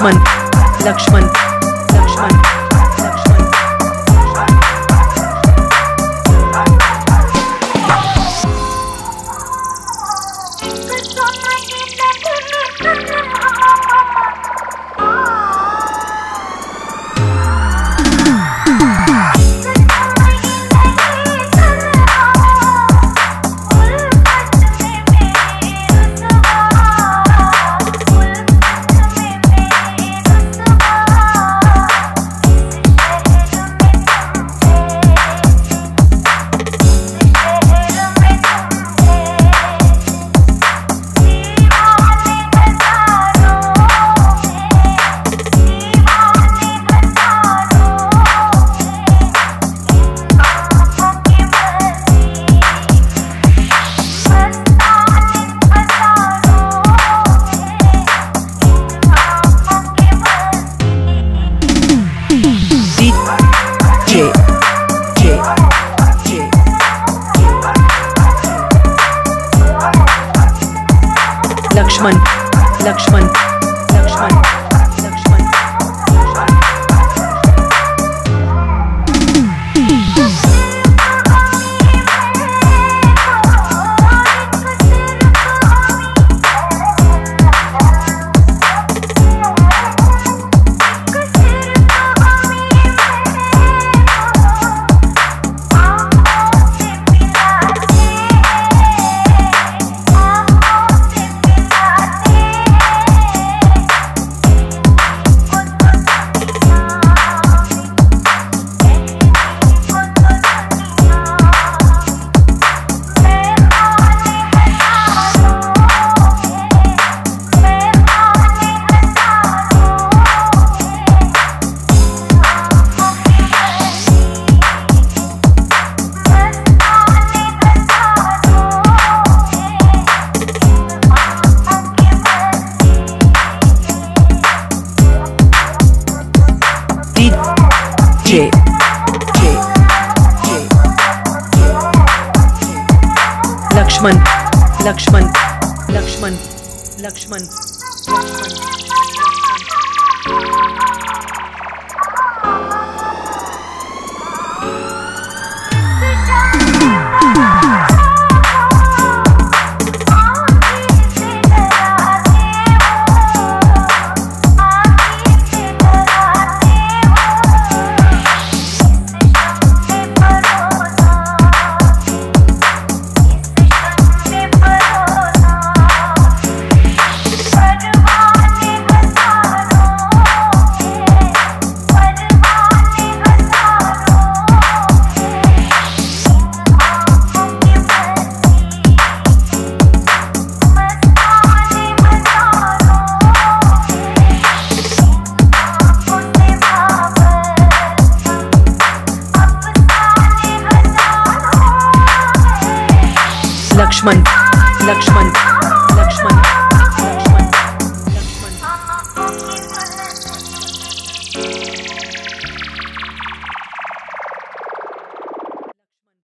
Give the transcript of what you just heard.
Lakshman Lakshman Lakshman Lakshman Lakshman Lakshman Lakshman Lakshman Lakshman Lakshman Lakshman